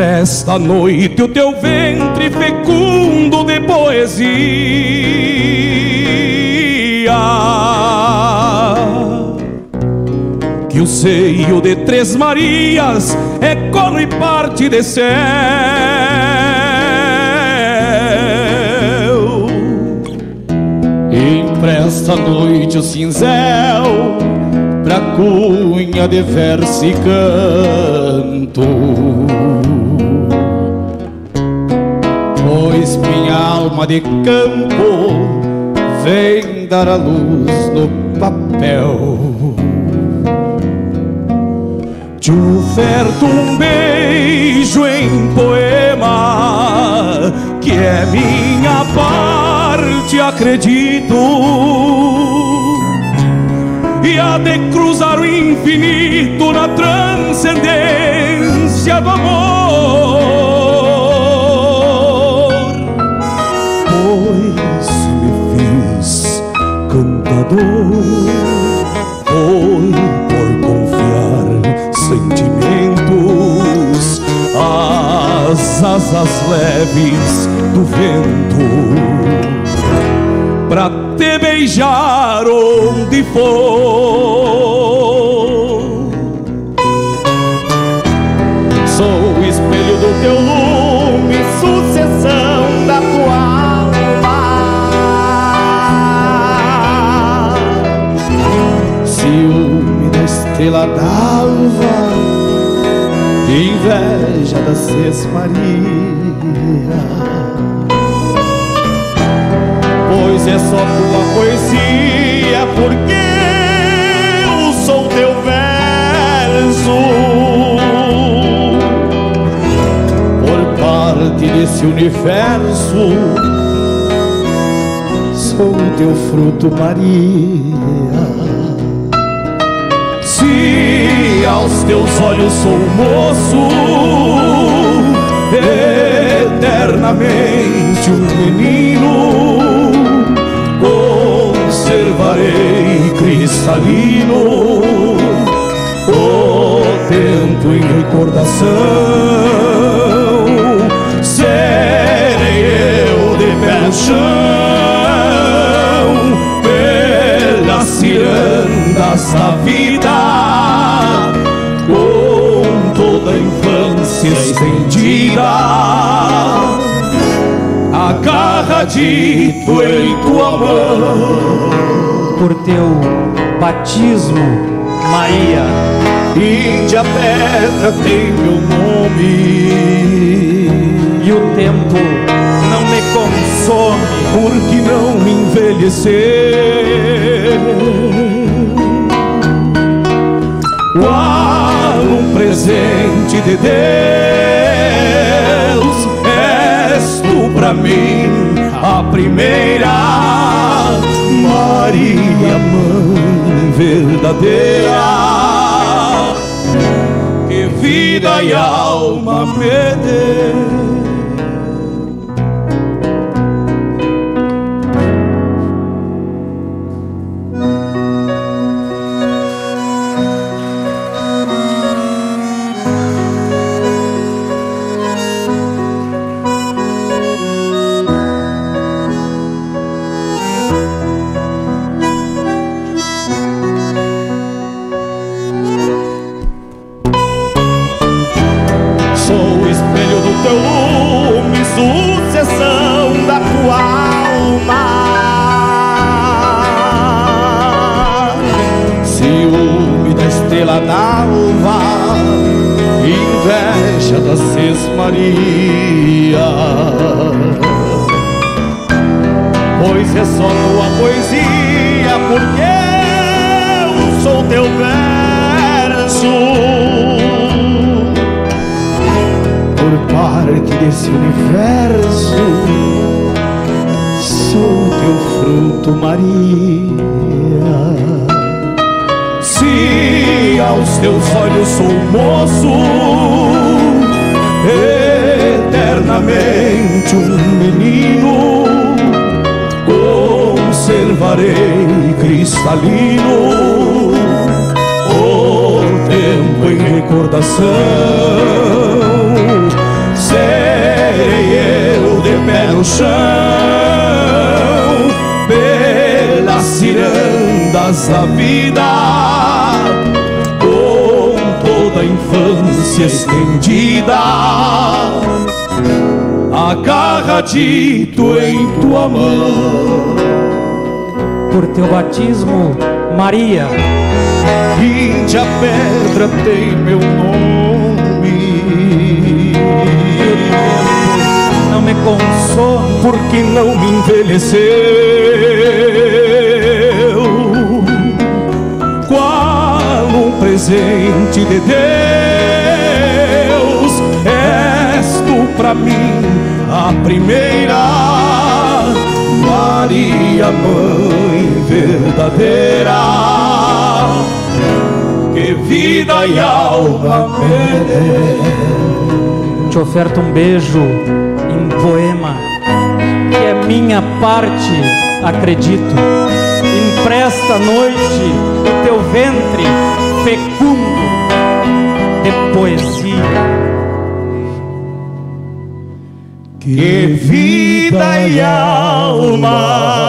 Nesta noite o teu ventre fecundo de poesia. Que o seio de Três Marias é coro e parte de céu. Empresta noite o cinzel pra cunha de verso e canto. Pois minha alma de campo vem dar a luz no papel. Te oferto um beijo em poema Que é minha parte, acredito de cruzar o infinito na transcendência do amor. Pois me fiz cantador Foi por confiar sentimentos As asas leves do vento Pra te beijar onde for. Sou o espelho do teu lume, sucessão da tua alma. Ciúme da estrela d'alva Inveja da sesmaria Pois é só tua poesia Porque eu sou teu verso. Por parte desse universo Sou teu fruto Maria. Se aos teus olhos sou moço Eternamente um menino cristalino O tempo em recordação Serei eu de pé no chão Pelas cirandas da vida Com toda a infância estendida. Agarradito em tua mão por teu batismo, Maria. Índia pedra tem meu nome. E o tempo não me consome, Porque não envelhecer Qual um presente de Deus. És tu pra mim a primeira Maria, verdadeira. Que vida e alma me deu da d'alva, inveja da sesmaria. Pois é só tua poesia, porque eu sou teu verso por parte desse universo. Sou teu fruto, Maria. Aos teus olhos sou moço, eternamente um menino, conservarei cristalino o tempo em recordação. Meu chão pelas cirandas da vida, toda a infância estendida, agarradito em tua mão. Por teu batismo, Maria, Índia pedra tem meu nome. não me consome, porque não me envelheceu. Presente de Deus, és tu pra mim a primeira. Maria, mãe verdadeira, que vida e alma merece. te oferto um beijo em poema, que é minha parte, acredito. Empresta à noite o teu ventre fecundo de poesia. Que vida e alma